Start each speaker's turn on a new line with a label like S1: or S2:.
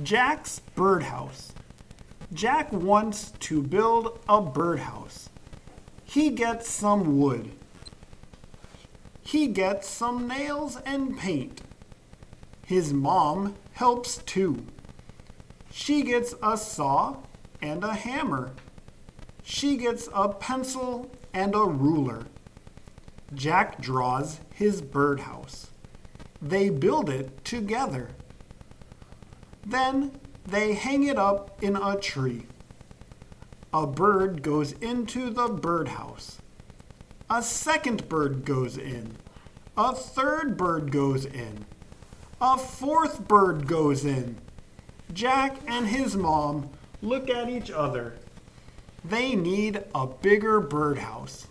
S1: Jack's birdhouse. Jack wants to build a birdhouse. He gets some wood. He gets some nails and paint. His mom helps too. She gets a saw and a hammer. She gets a pencil and a ruler. Jack draws his birdhouse. They build it together. Then they hang it up in a tree. A bird goes into the birdhouse. A second bird goes in. A third bird goes in. A fourth bird goes in. Jack and his mom look at each other. They need a bigger birdhouse.